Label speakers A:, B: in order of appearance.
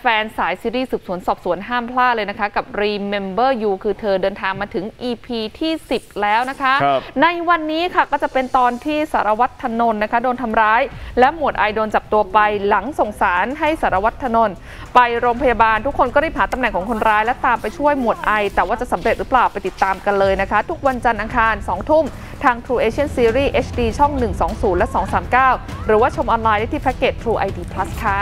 A: แฟนสายซีรีส์สืบสวนสอบสวนห้ามพลาดเลยนะคะ กับ Remember You คือเธอเดินทางมาถึง EP ที่ 10 แล้วนะคะ
B: ค
A: ในวันนี้ค่ะก็จะเป็นตอนที่สารวัตรธนนท์นะคะ โดนทำร้าย และหมวดไอโดนจับตัวไปหลังส่งสารให้สารวัตรธนนท์ไปโรงพยาบาลทุกคนก็รีบหาตำแหน่งของคนร้าย และตามไปช่วยหมวดไอ แต่ว่าจะสำเร็จหรือเปล่าไปติดตามกันเลยนะคะ ทุกวันจันทร์อังคาร2ทุ่มทาง True Asian Series HD ช่อง 120 และ 239 หรือว่าชมออนไลน์ได้ที่แพ็กเกจ True ID Plus ค่ะ